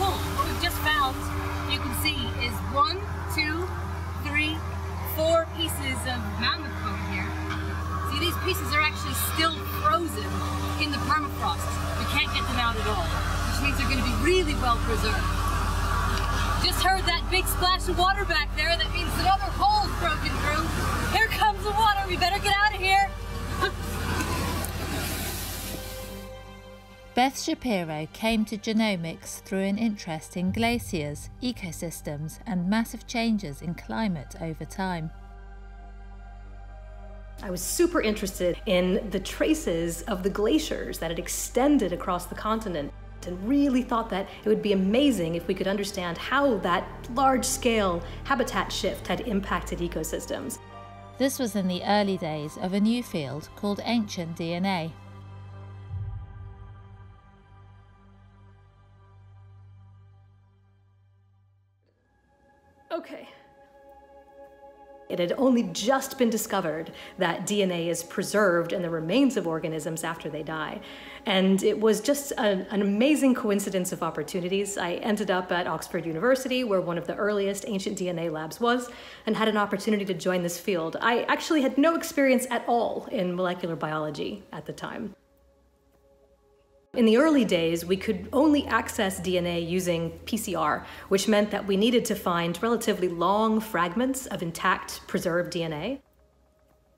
cool. What we've just found, you can see, is one, two, three, four pieces of mammoth bone here. See, these pieces are actually still frozen in the permafrost. We can't get them out at all, which means they're going to be really well preserved. Just heard that big splash of water back there. That means another hole's broken through. Here comes the water. We better get out Beth Shapiro came to genomics through an interest in glaciers, ecosystems, and massive changes in climate over time. I was super interested in the traces of the glaciers that had extended across the continent and really thought that it would be amazing if we could understand how that large scale habitat shift had impacted ecosystems. This was in the early days of a new field called ancient DNA. Okay. It had only just been discovered that DNA is preserved in the remains of organisms after they die. And it was just a, an amazing coincidence of opportunities. I ended up at Oxford University, where one of the earliest ancient DNA labs was, and had an opportunity to join this field. I actually had no experience at all in molecular biology at the time. In the early days, we could only access DNA using PCR, which meant that we needed to find relatively long fragments of intact, preserved DNA.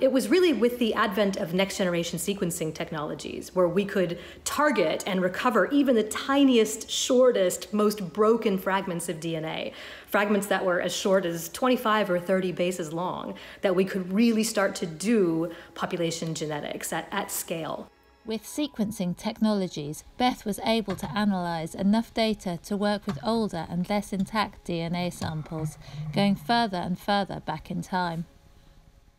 It was really with the advent of next generation sequencing technologies where we could target and recover even the tiniest, shortest, most broken fragments of DNA, fragments that were as short as 25 or 30 bases long, that we could really start to do population genetics at, at scale. With sequencing technologies, Beth was able to analyse enough data to work with older and less intact DNA samples, going further and further back in time.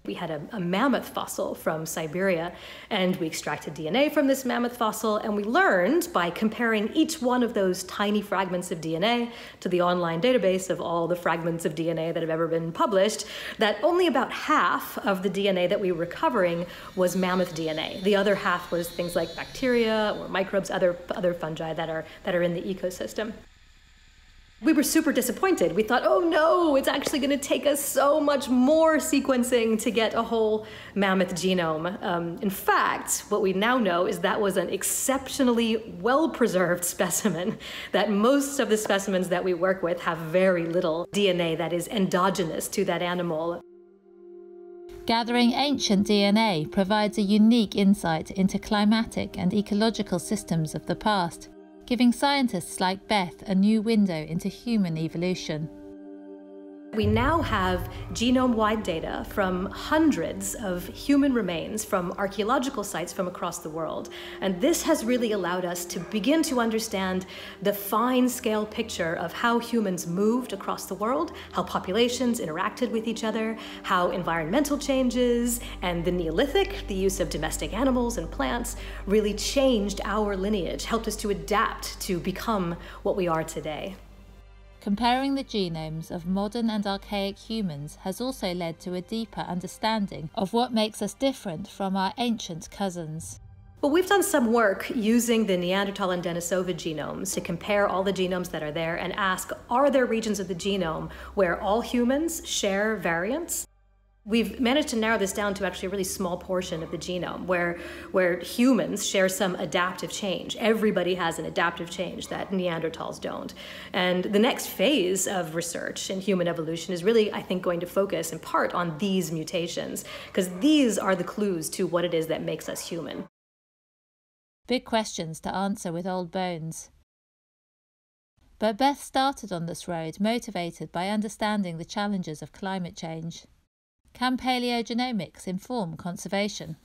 We had a, a, mammoth fossil from Siberia, and we extracted DNA from this mammoth fossil, and we learned by comparing each one of those tiny fragments of DNA to the online database of all the fragments of DNA that have ever been published, that only about half of the DNA that we were recovering was mammoth DNA. The other half was things like bacteria or microbes, other, other fungi that are, that are in the ecosystem we were super disappointed. We thought, oh no, it's actually going to take us so much more sequencing to get a whole mammoth genome. Um, in fact, what we now know is that was an exceptionally well preserved specimen, that most of the specimens that we work with have very little DNA that is endogenous to that animal. Gathering ancient DNA provides a unique insight into climatic and ecological systems of the past giving scientists like Beth a new window into human evolution. We now have genome wide data from hundreds of human remains from archaeological sites from across the world. And this has really allowed us to begin to understand the fine scale picture of how humans moved across the world, how populations interacted with each other, how environmental changes and the Neolithic, the use of domestic animals and plants, really changed our lineage, helped us to adapt to become what we are today. Comparing the genomes of modern and archaic humans has also led to a deeper understanding of what makes us different from our ancient cousins. Well, we've done some work using the Neanderthal and Denisova genomes to compare all the genomes that are there and ask are there regions of the genome where all humans share variants? We've managed to narrow this down to actually a really small portion of the genome where, where humans share some adaptive change. Everybody has an adaptive change that Neanderthals don't. And the next phase of research in human evolution is really, I think, going to focus in part on these mutations, because these are the clues to what it is that makes us human. Big questions to answer with old bones. But Beth started on this road motivated by understanding the challenges of climate change. Can paleogenomics inform conservation?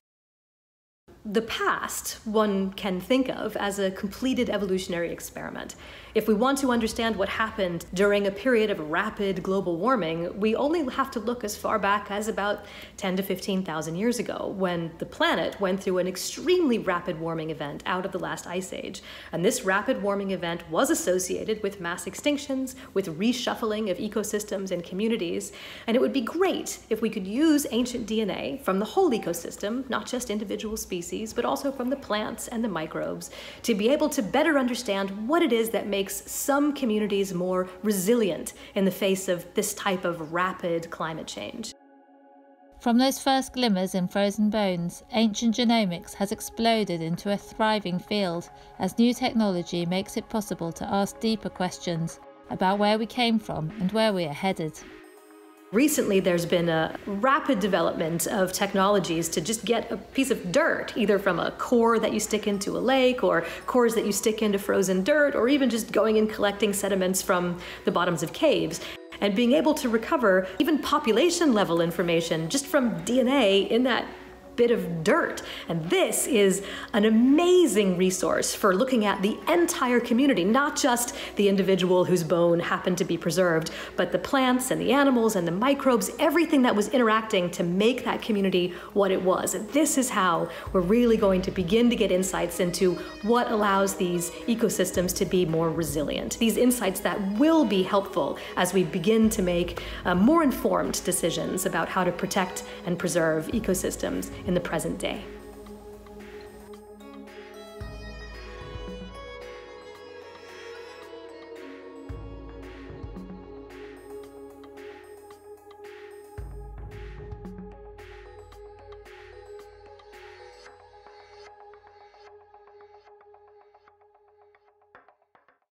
The past one can think of as a completed evolutionary experiment. If we want to understand what happened during a period of rapid global warming, we only have to look as far back as about 10 to 15,000 years ago when the planet went through an extremely rapid warming event out of the last ice age. And this rapid warming event was associated with mass extinctions, with reshuffling of ecosystems and communities. And it would be great if we could use ancient DNA from the whole ecosystem, not just individual species species, but also from the plants and the microbes, to be able to better understand what it is that makes some communities more resilient in the face of this type of rapid climate change. From those first glimmers in frozen bones, ancient genomics has exploded into a thriving field as new technology makes it possible to ask deeper questions about where we came from and where we are headed. Recently, there's been a rapid development of technologies to just get a piece of dirt, either from a core that you stick into a lake, or cores that you stick into frozen dirt, or even just going and collecting sediments from the bottoms of caves. And being able to recover even population level information just from DNA in that bit of dirt. And this is an amazing resource for looking at the entire community, not just the individual whose bone happened to be preserved, but the plants and the animals and the microbes, everything that was interacting to make that community what it was. And this is how we're really going to begin to get insights into what allows these ecosystems to be more resilient. These insights that will be helpful as we begin to make uh, more informed decisions about how to protect and preserve ecosystems in the present day.